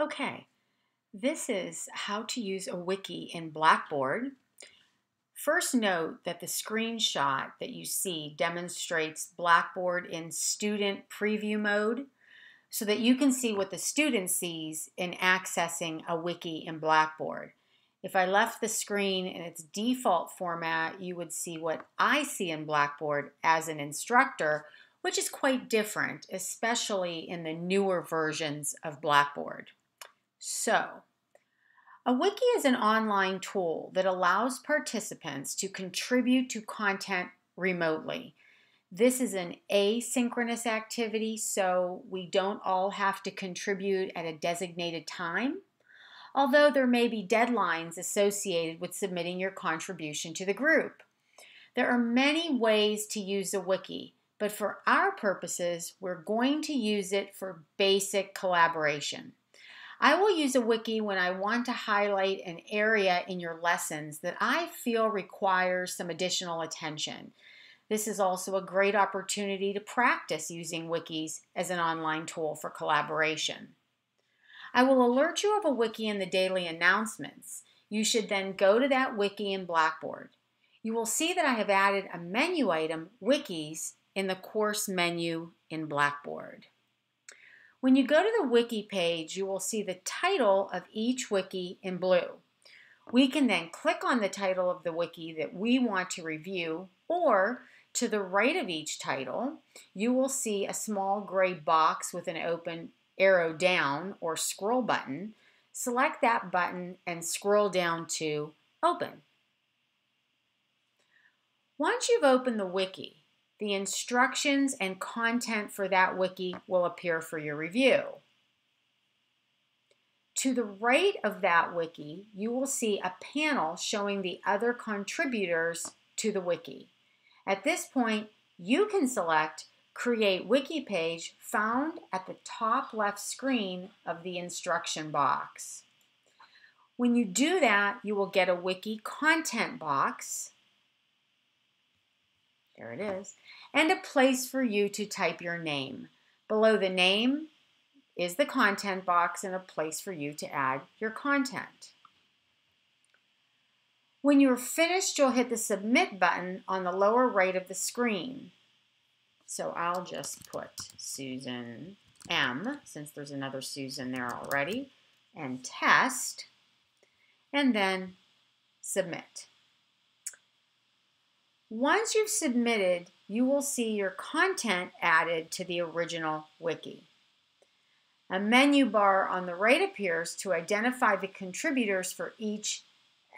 Okay, this is how to use a wiki in Blackboard. First note that the screenshot that you see demonstrates Blackboard in student preview mode so that you can see what the student sees in accessing a wiki in Blackboard. If I left the screen in its default format, you would see what I see in Blackboard as an instructor, which is quite different, especially in the newer versions of Blackboard. So, a wiki is an online tool that allows participants to contribute to content remotely. This is an asynchronous activity, so we don't all have to contribute at a designated time, although there may be deadlines associated with submitting your contribution to the group. There are many ways to use a wiki, but for our purposes, we're going to use it for basic collaboration. I will use a wiki when I want to highlight an area in your lessons that I feel requires some additional attention. This is also a great opportunity to practice using wikis as an online tool for collaboration. I will alert you of a wiki in the daily announcements. You should then go to that wiki in Blackboard. You will see that I have added a menu item, Wikis, in the course menu in Blackboard. When you go to the wiki page, you will see the title of each wiki in blue. We can then click on the title of the wiki that we want to review, or to the right of each title, you will see a small gray box with an open arrow down or scroll button. Select that button and scroll down to Open. Once you've opened the wiki, the instructions and content for that wiki will appear for your review. To the right of that wiki, you will see a panel showing the other contributors to the wiki. At this point, you can select Create Wiki Page found at the top left screen of the instruction box. When you do that, you will get a wiki content box there it is. And a place for you to type your name. Below the name is the content box and a place for you to add your content. When you're finished, you'll hit the submit button on the lower right of the screen. So I'll just put Susan M, since there's another Susan there already, and test, and then submit. Once you've submitted, you will see your content added to the original wiki. A menu bar on the right appears to identify the contributors for each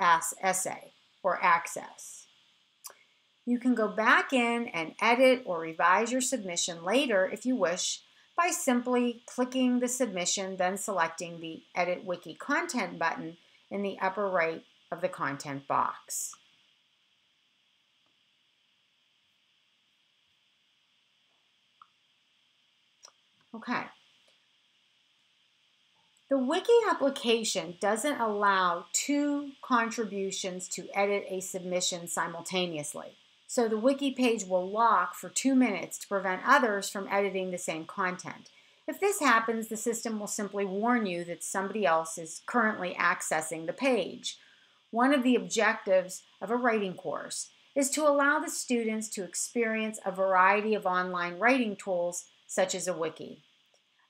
essay or access. You can go back in and edit or revise your submission later if you wish by simply clicking the submission, then selecting the Edit Wiki Content button in the upper right of the content box. Okay. The Wiki application doesn't allow two contributions to edit a submission simultaneously. So the wiki page will lock for two minutes to prevent others from editing the same content. If this happens, the system will simply warn you that somebody else is currently accessing the page. One of the objectives of a writing course is to allow the students to experience a variety of online writing tools such as a wiki.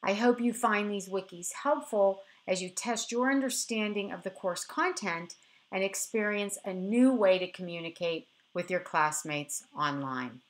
I hope you find these wikis helpful as you test your understanding of the course content and experience a new way to communicate with your classmates online.